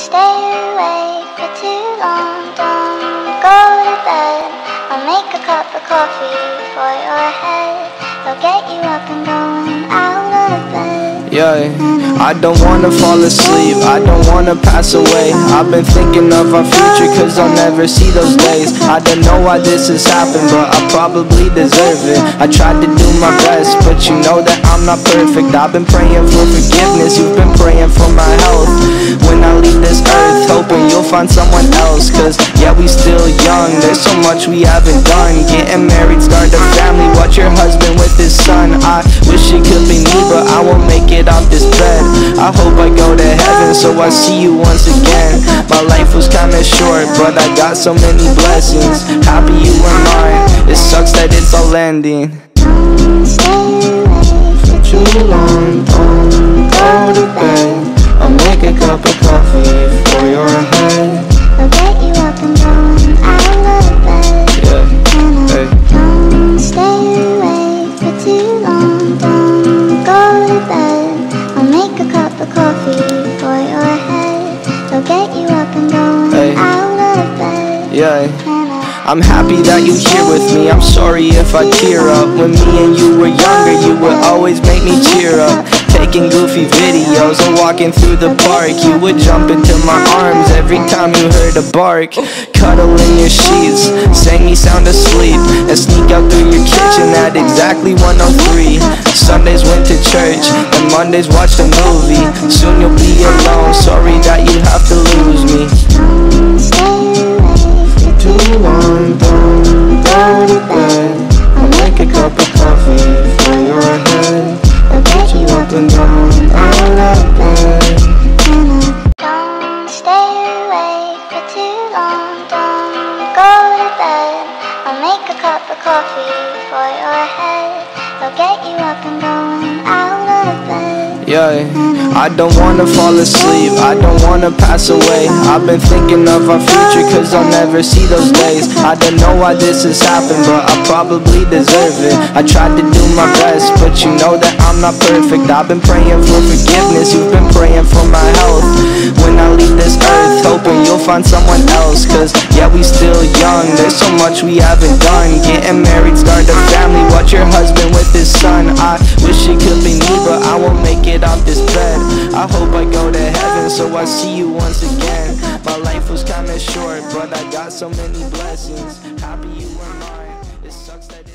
stay awake for too long. Don't go to bed. I'll make a cup of coffee for your head. I'll get you up and Yeah. I don't wanna fall asleep, I don't wanna pass away. I've been thinking of our future cause I'll never see those days. I don't know why this has happened but I probably deserve it. I tried to do my best but you know that I'm not perfect. I've been praying for forgiveness, you've been praying for my health. When I leave this earth hoping you'll find someone else. Cause yeah we still young, there's so much we haven't done. Getting married, start a family, it off this bed. I hope I go to heaven so I see you once again. My life was kinda short but I got so many blessings. Happy you were mine, it sucks that it's all ending. For too long, don't go to bed I'll make a cup of coffee for your head get you up and going Hey. out of bed. Yeah. I'm happy that you here with me. I'm sorry if I tear up. When me and you were younger, you would always make me cheer up. Taking goofy videos and walking through the park. You would jump into my arms every time you heard a bark. Cuddle in your sheets, sang me sound asleep, and sneak out through your kitchen at exactly 103. Sundays went to church, and Mondays watched a movie. For Yeah, I don't wanna fall asleep, I don't wanna pass away. I've been thinking of our future cause I'll never see those days. I don't know why this has happened, but I probably deserve it. I tried to do my best, but you know that I'm not perfect. I've been praying for forgiveness, you've been praying for my health. When I leave this earth, hoping you'll find someone else. Cause yeah, we still young, there's so much we haven't done. Getting married, start a family, I hope I go to heaven so I see you once again. My life was kinda short, but I got so many blessings. Happy you were mine. It sucks that.